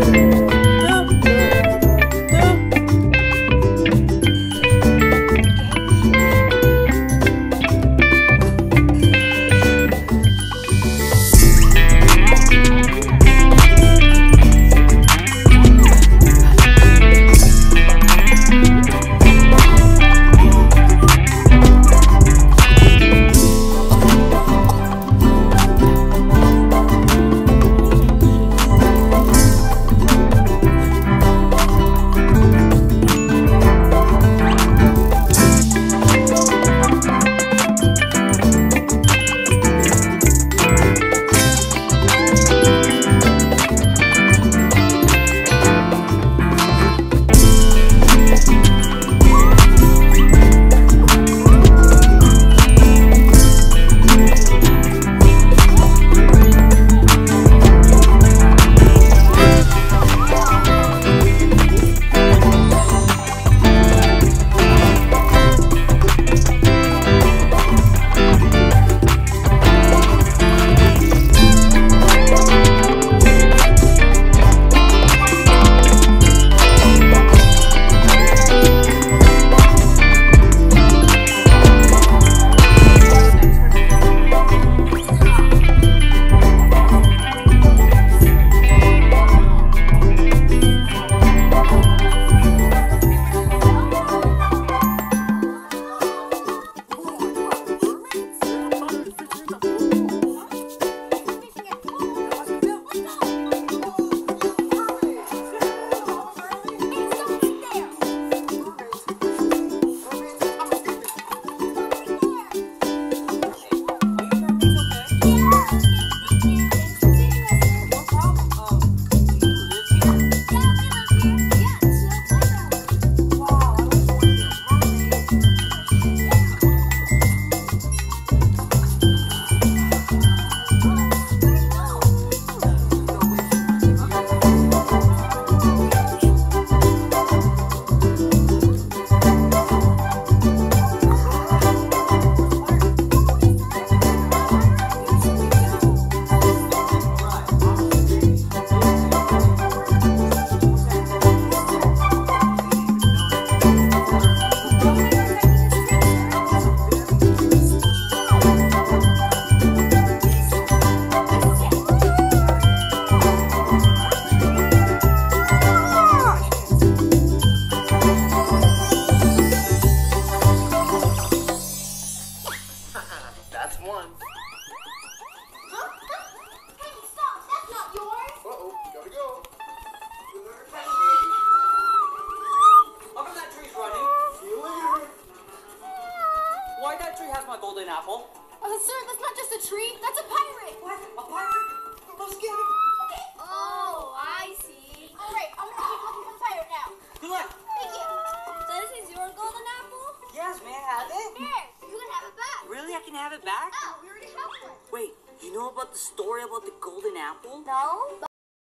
That's tree. That's a pirate! What? A pirate? Let's get him. Oh, I see. Alright, I'm gonna keep looking for the pirate now. Good luck. Thank you. So this is your golden apple? Yes, may I have it? Here, you can have it back. Really? I can have it back? Oh, we already have one. Wait, you know about the story about the golden apple? No?